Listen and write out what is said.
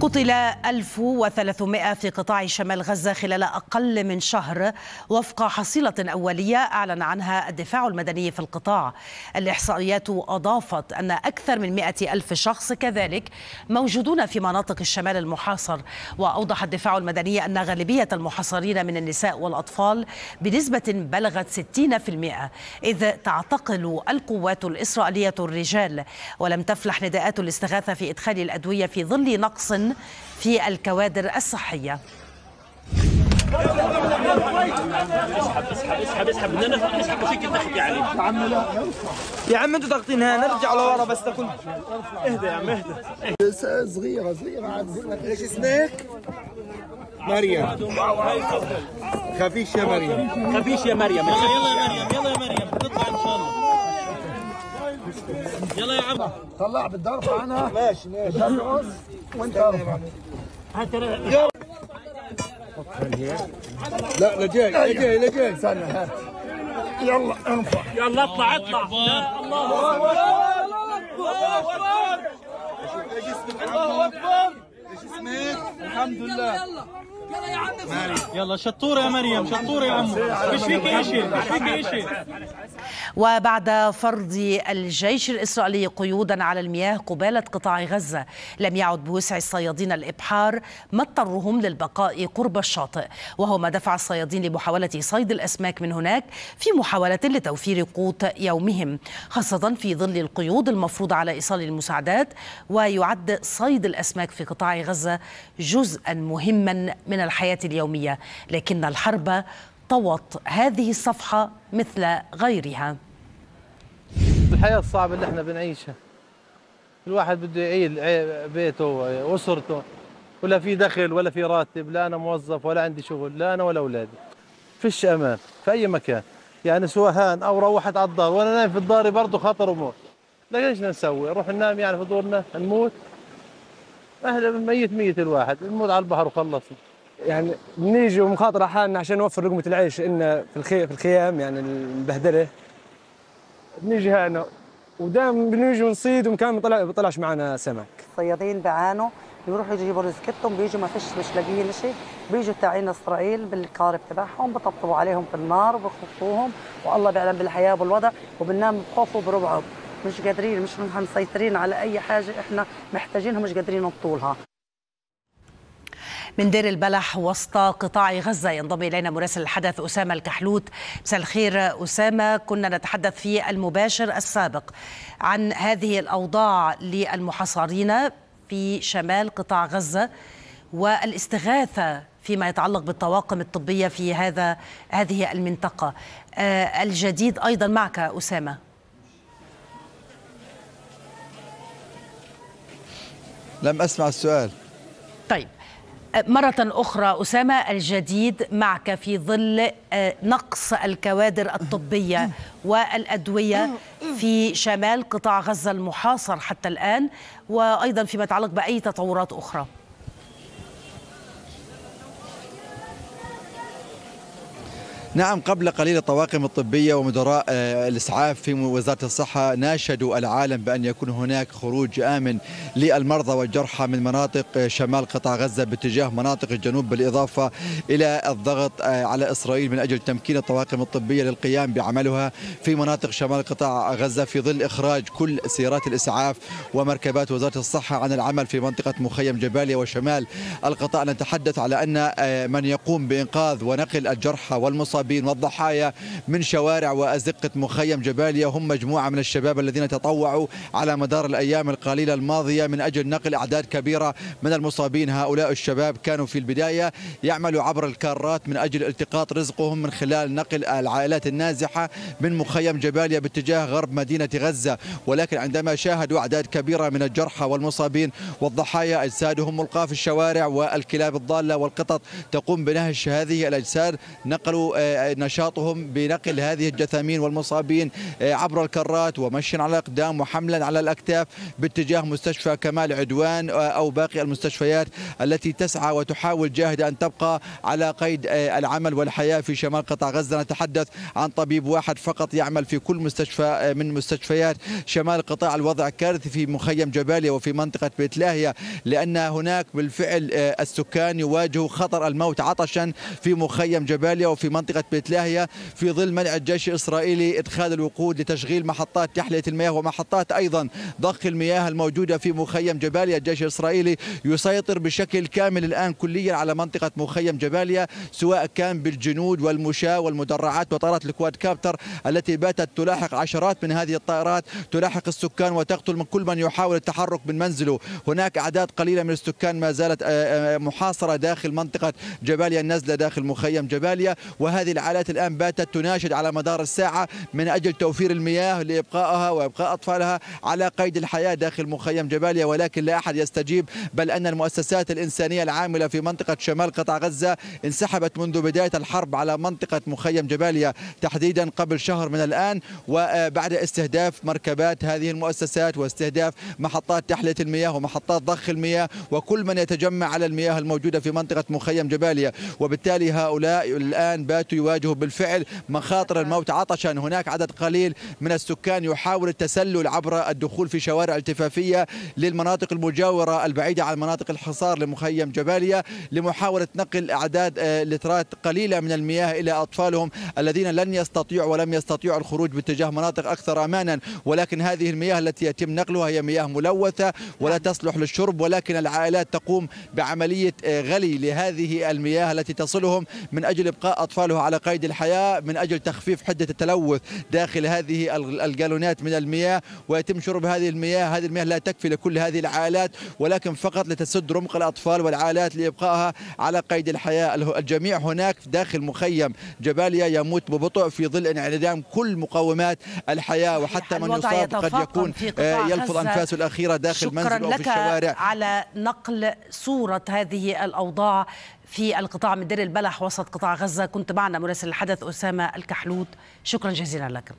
قتل 1300 في قطاع شمال غزة خلال أقل من شهر وفق حصيلة أولية أعلن عنها الدفاع المدني في القطاع. الإحصائيات أضافت أن أكثر من 100 ألف شخص كذلك موجودون في مناطق الشمال المحاصر. وأوضح الدفاع المدني أن غالبية المحاصرين من النساء والأطفال بنسبة بلغت 60% إذ تعتقل القوات الإسرائيلية الرجال. ولم تفلح نداءات الاستغاثة في إدخال الأدوية في ظل نقص في الكوادر الصحية. اسحب اسحب اسحب اسحب بدنا اسحب فيك تحكي عليه يا عم لا يا عم أنتوا ضاغطينها نرجع لورا بس تكون اهدى يا عم اهدى. صغيرة صغيرة. عاد إيش اسمك؟ مريم. خفيش يا مريم. خفيش يا مريم. يلا يلا يا مريم يلا يا مريم. نطلع إن شاء الله. يلا يا عم طلع بدي ارفع عنها ماشي. ماشي وانت ارفع لا لجاي لجاي لجاي. استنى. هات يلا ارفع يلا اطلع اطلع. الله إيش اسمك؟ الله أكبر. إيش اسمك؟ الحمد لله. يلا شطورة يا مريم شطورة يا عمو. مش فيك شيء مش فيك شيء وبعد فرض الجيش الإسرائيلي قيودا على المياه قبالة قطاع غزة لم يعد بوسع الصيادين الإبحار ما اضطرهم للبقاء قرب الشاطئ. وهو ما دفع الصيادين لمحاولة صيد الأسماك من هناك في محاولة لتوفير قوت يومهم خاصة في ظل القيود المفروضة على إيصال المساعدات ويعد صيد الأسماك في قطاع غزة جزءا مهما من الحياة اليومية لكن الحرب طوت هذه الصفحة مثل غيرها. الحياة الصعبة اللي إحنا بنعيشها. الواحد بده يعيل عي- بيته وأسرته ولا في دخل ولا في راتب لا أنا موظف ولا عندي شغل لا أنا ولا أولادي. فيش أمان في أي مكان. يعني سواء هان أو روحت على الدار وأنا نايم في الدار برضه خطر وموت. لكن إيش نسوي؟ نروح ننام يعني في دورنا نموت. أهلا ميت ميت الواحد نموت على البحر وخلصنا. يعني بنيجي ومخاطرة حالنا عشان نوفر لقمة العيش إن في الخي في الخيام يعني المبهدلة بنيجي هنا. ودائما بنيجي ونصيد ومكان ما طلع بيطلعش معنا سمك. الصيادين بيعانوا بيروحوا يجيبوا رزقتهم بيجوا ما فيش مش لاقيين شيء بيجوا تاعين إسرائيل بالقارب تبعهم بطبطبوا عليهم في النار وبخفوهم والله بيعلم بالحياة وبالوضع وبننام بخوف وبربع. مش قادرين مش مسيطرين على أي حاجة إحنا محتاجينها مش قادرين نطولها. من دير البلح وسط قطاع غزة. ينضم إلينا مراسل الحدث أسامة الكحلوت. مساء الخير أسامة. كنا نتحدث في المباشر السابق عن هذه الأوضاع للمحاصرين في شمال قطاع غزة والاستغاثة فيما يتعلق بالطواقم الطبية في هذا هذه المنطقة. آه، الجديد أيضا معك أسامة. لم أسمع السؤال. طيب. مرة أخرى أسامة الجديد معك في ظل آه، نقص الكوادر الطبية والأدوية في شمال قطاع غزة المحاصر حتى الآن وأيضا فيما يتعلق بأي تطورات أخرى. نعم قبل قليل الطواقم الطبية ومدراء آه، الإسعاف في وزارة الصحة ناشدوا العالم بأن يكون هناك خروج آمن للمرضى والجرحى من مناطق آه، شمال قطاع غزة باتجاه مناطق الجنوب بالإضافة إلى الضغط آه، على إسرائيل من أجل تمكين الطواقم الطبية للقيام بعملها في مناطق شمال قطاع غزة في ظل إخراج كل سيارات الإسعاف ومركبات وزارة الصحة عن العمل في منطقة مخيم جباليا وشمال القطاع. نتحدث على أن من يقوم بإنقاذ ونقل الجرحى والمصابين والضحايا من شوارع وأزقة مخيم جباليا. هم مجموعة من الشباب الذين تطوعوا على مدار الأيام القليلة الماضية من أجل نقل أعداد كبيرة من المصابين. هؤلاء الشباب كانوا في البداية يعملوا عبر الكارات من أجل التقاط رزقهم من خلال نقل العائلات النازحة من مخيم جباليا باتجاه غرب مدينة غزة. ولكن عندما شاهدوا أعداد كبيرة من الجرحى والمصابين والضحايا أجسادهم ملقاة في الشوارع والكلاب الضالة والقطط تقوم بنهش هذه الأجساد. نقلوا آه، نشاطهم بنقل هذه الجثامين والمصابين عبر الكرات ومشي على الأقدام وحملا على الأكتاف باتجاه مستشفى كمال عدوان أو باقي المستشفيات التي تسعى وتحاول جاهدة أن تبقى على قيد العمل والحياة في شمال قطاع غزة. نتحدث عن طبيب واحد فقط يعمل في كل مستشفى من مستشفيات شمال قطاع الوضع كارثي في مخيم جباليا وفي منطقة بيت لاهية لأن هناك بالفعل السكان يواجهوا خطر الموت عطشا في مخيم جباليا وفي منطقة بيت لاهية في ظل منع الجيش الإسرائيلي إدخال الوقود لتشغيل محطات تحلية المياه ومحطات أيضا ضخ المياه الموجودة في مخيم جباليا. الجيش الإسرائيلي يسيطر بشكل كامل الآن كليا على منطقة مخيم جباليا سواء كان بالجنود والمشاة والمدرعات وطائرات الكواد كابتر التي باتت تلاحق عشرات من هذه الطائرات تلاحق السكان وتقتل من كل من يحاول التحرك من منزله. هناك أعداد قليلة من السكان ما زالت محاصرة داخل منطقة جباليا النزلة داخل مخيم جباليا وهذه العائلات الآن باتت تناشد على مدار الساعة من أجل توفير المياه لإبقائها وإبقاء أطفالها على قيد الحياة داخل مخيم جباليا ولكن لا أحد يستجيب بل أن المؤسسات الإنسانية العاملة في منطقة شمال قطاع غزة انسحبت منذ بداية الحرب على منطقة مخيم جباليا تحديدا قبل شهر من الآن وبعد استهداف مركبات هذه المؤسسات واستهداف محطات تحلية المياه ومحطات ضخ المياه وكل من يتجمع على المياه الموجودة في منطقة مخيم جباليا. وبالتالي هؤلاء الآن باتوا يواجهوا بالفعل. مخاطر الموت عطشا. هناك عدد قليل من السكان يحاول التسلل عبر الدخول في شوارع التفافية للمناطق المجاورة البعيدة عن مناطق الحصار لمخيم جباليا لمحاولة نقل أعداد لترات قليلة من المياه إلى أطفالهم الذين لن يستطيعوا ولم يستطيعوا الخروج باتجاه مناطق أكثر أمانا. ولكن هذه المياه التي يتم نقلها هي مياه ملوثة ولا تصلح للشرب. ولكن العائلات تقوم بعملية غلي لهذه المياه التي تصلهم من أجل إبقاء أطفالها على قيد الحياة من أجل تخفيف حدة التلوث داخل هذه الجالونات من المياه ويتم شرب هذه المياه. هذه المياه لا تكفي لكل هذه العائلات ولكن فقط لتسد رمق الأطفال والعائلات لإبقائها على قيد الحياة. الجميع هناك داخل مخيم جباليا يموت ببطء في ظل انعدام كل مقومات الحياة وحتى من يصاب قد يكون يلفظ أنفاسه الأخيرة داخل منزله أو في الشوارع. على نقل صورة هذه الأوضاع في القطاع من دير البلح وسط قطاع غزة. كنت معنا مراسل الحدث أسامة الكحلوت. شكرا جزيلا لك